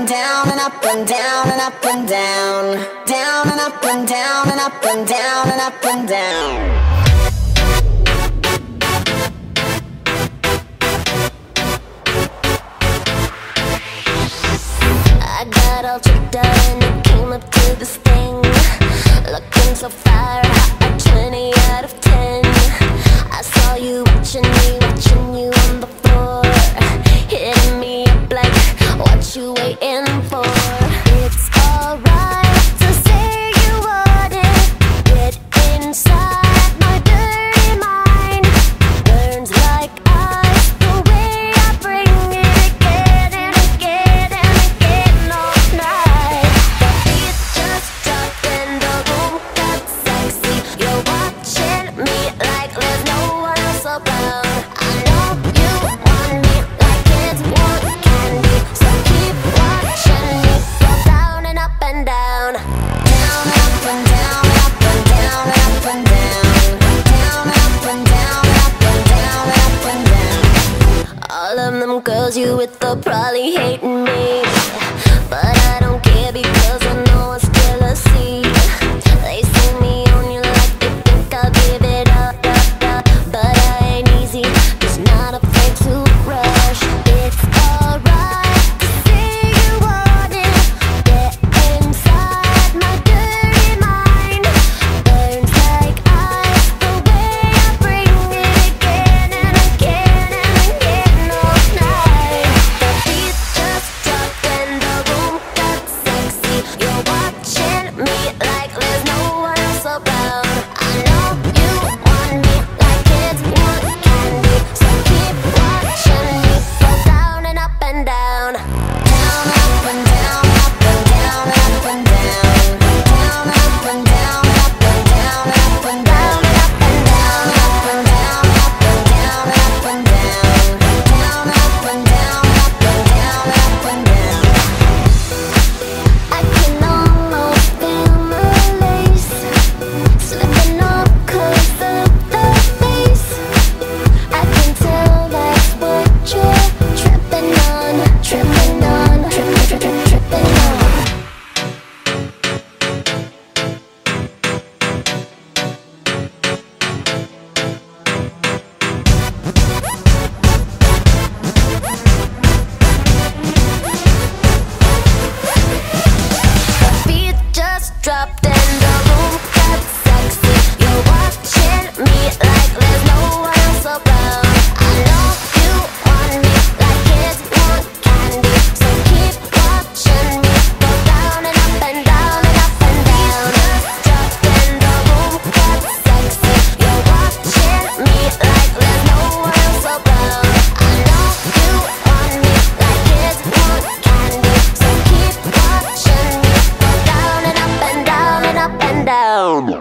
and down and up and down and up and down. Down and up and down and up and down and up and down. I got all tricked up and it came up to this thing Looking so fire, hot, 20 out of 10 I saw you watching me you waiting for? girls you with the probably hating me. down.